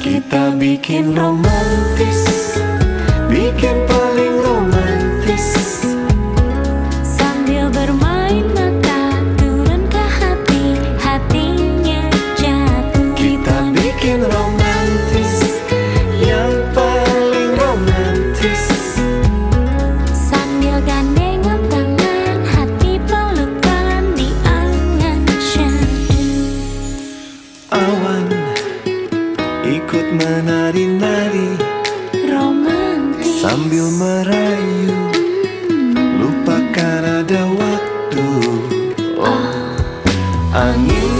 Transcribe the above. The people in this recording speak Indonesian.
Kita bikin romantis Bikin paling romantis. Sambil bermain mata turun ke hati Hatinya jatuh. Kita bikin romantis Yang paling romantis. Sambil gandengan tangan Hati pelukan di angan. Syahdu Awan ikut menari-nari. Romantis. Sambil merayu. Lupakan ada waktu. Oh. Angin